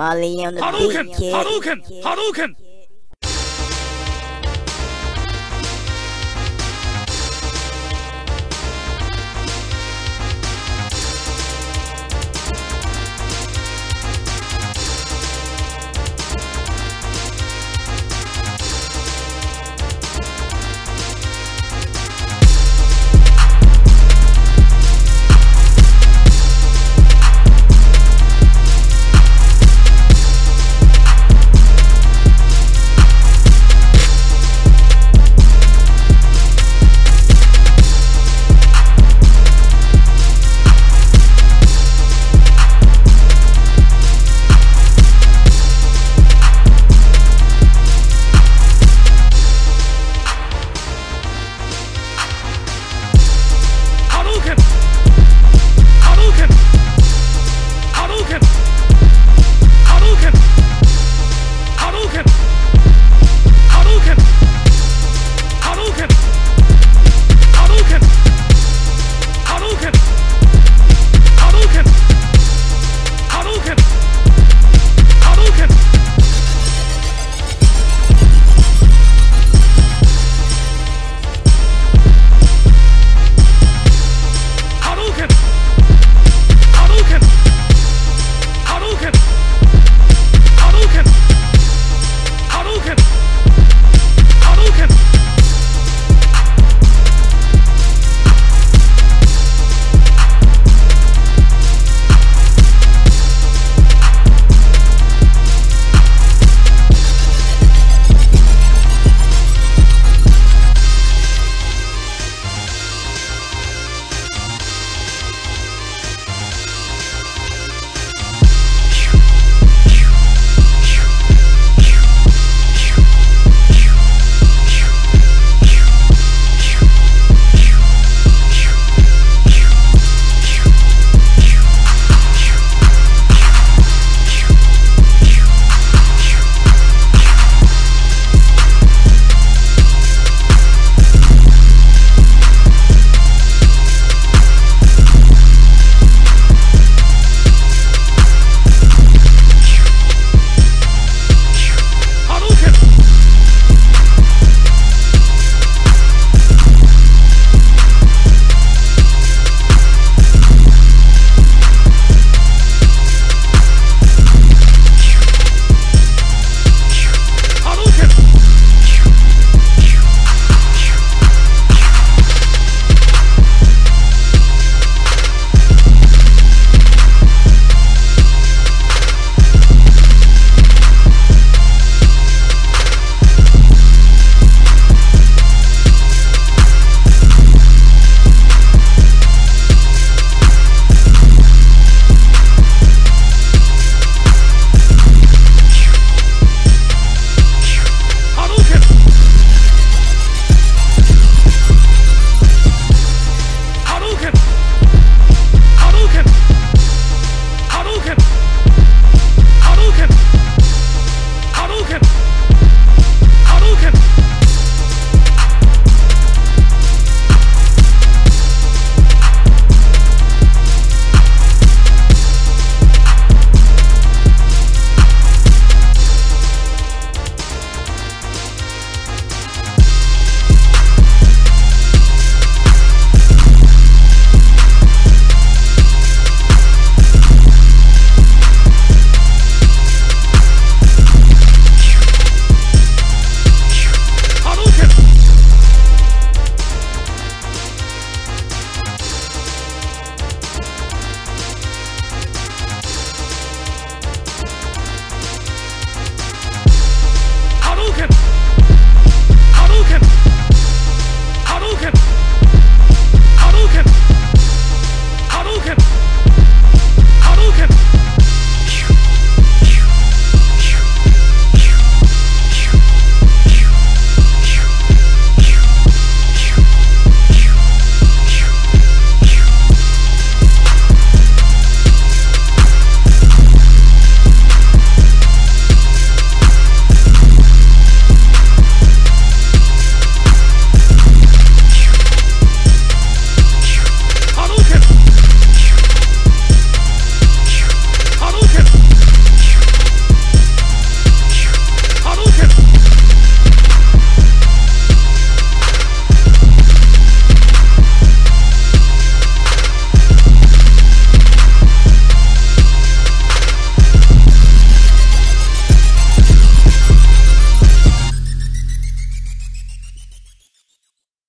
Molly on the Hadouken! beat. Hadouken! Hadouken!